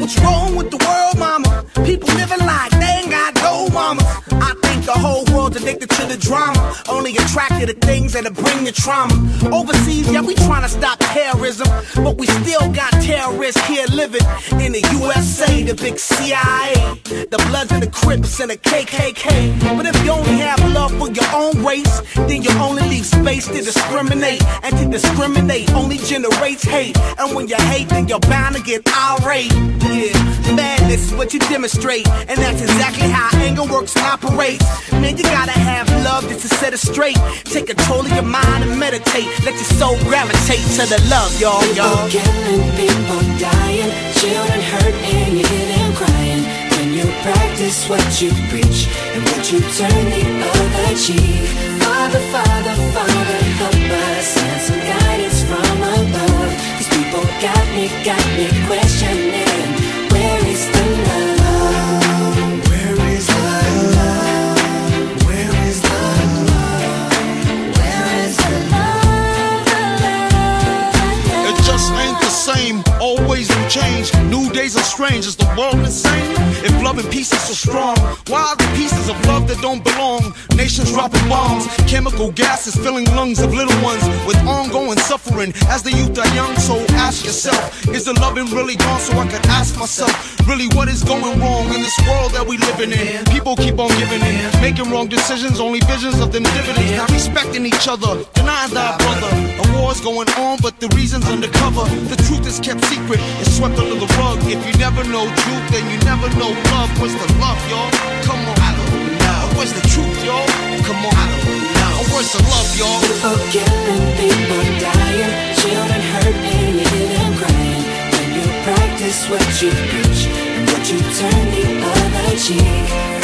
What's wrong with the world, mama? People living like they ain't got no mama. I think the whole world's addicted to the drama. Only attracted to things that'll bring the trauma. Overseas, yeah, we trying to stop terrorism. But we still got terrorists here living in the USA, the big CIA. The Bloods and the Crips and the KKK. But if you only have love for your own race, then you only leave space to discriminate. And discriminate only generates hate. And when you hate, then you're bound to get irate. Yeah, madness is what you demonstrate. And that's exactly how anger works and operates. Man, you gotta have love just to set it straight. Take control of your mind and meditate. Let your soul gravitate to the love, y'all, y'all. People killing, people dying, children hurt and you hear them crying. When you practice what you preach and what you turn the other cheek. Strange. Is the world insane? If love and peace is so strong, why are the pieces of love that don't belong? Nations dropping bombs, chemical gases filling lungs of little ones with ongoing suffering. As the youth are young, so ask yourself: Is the loving really gone? So I could ask myself, really, what is going wrong in this world that we living in? People keep on giving in, making wrong decisions, only visions of them dividends. Not respecting each other, denying thy brother. A war's going on, but the reason's undercover. The truth is kept secret, it's swept under the rug. If you never know truth, then you never know love. What's the love, y'all? Come on, I don't know. Where's the truth, y'all? Come on, I don't know. Where's the love, y'all? People what you preach and what you turn the other cheek.